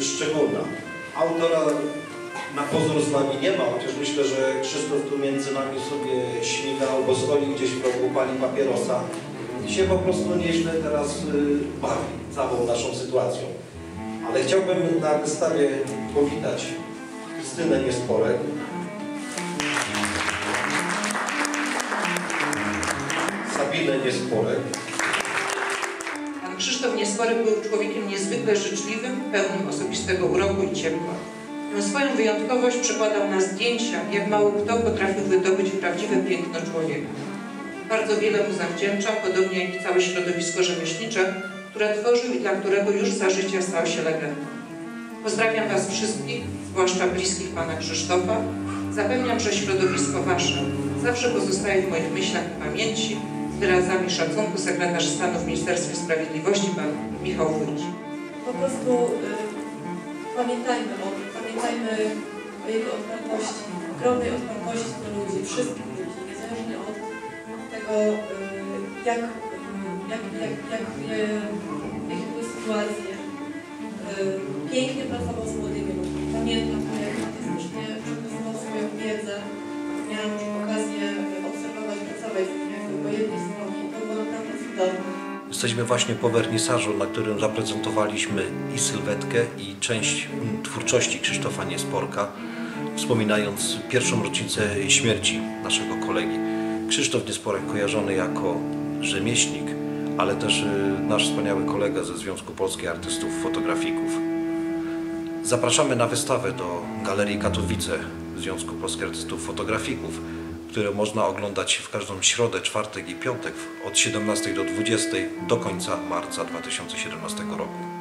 szczególna. Autora na pozór z nami nie ma, chociaż myślę, że Krzysztof tu między nami sobie śmigał, bo stoi gdzieś w rogu, pali papierosa i się po prostu nieźle teraz y, bawi całą naszą sytuacją. Ale chciałbym na wystawie powitać Krystynę Niesporek, Sabinę Niesporek, Krzysztof Niesporek był człowiekiem niezwykle życzliwym, pełnym osobistego uroku i ciepła. Swoją wyjątkowość przekładał na zdjęcia, jak mało kto potrafił wydobyć prawdziwe piękno człowieka. Bardzo wiele mu zawdzięcza, podobnie jak i całe środowisko rzemieślnicze, które tworzył i dla którego już za życia stał się legendą. Pozdrawiam Was wszystkich, zwłaszcza bliskich Pana Krzysztofa. Zapewniam, że środowisko Wasze zawsze pozostaje w moich myślach i pamięci wyrazami szacunku sekretarz stanu w Ministerstwie Sprawiedliwości Pan Michał Wójcik. po prostu y, pamiętajmy o tym, pamiętajmy o jego otwartości, ogromnej otwartości do ludzi, wszystkich ludzi, niezależnie od tego, y, y, jak, jak, jak, jak, jakie były sytuacje. Y, pięknie pracował Jesteśmy właśnie po wernisażu, na którym zaprezentowaliśmy i sylwetkę, i część twórczości Krzysztofa Niesporka, wspominając pierwszą rocznicę śmierci naszego kolegi. Krzysztof Niesporek kojarzony jako rzemieślnik, ale też y, nasz wspaniały kolega ze Związku Polskich Artystów Fotografików. Zapraszamy na wystawę do Galerii Katowice Związku Polskich Artystów Fotografików, które można oglądać w każdą środę, czwartek i piątek od 17 do 20 do końca marca 2017 roku.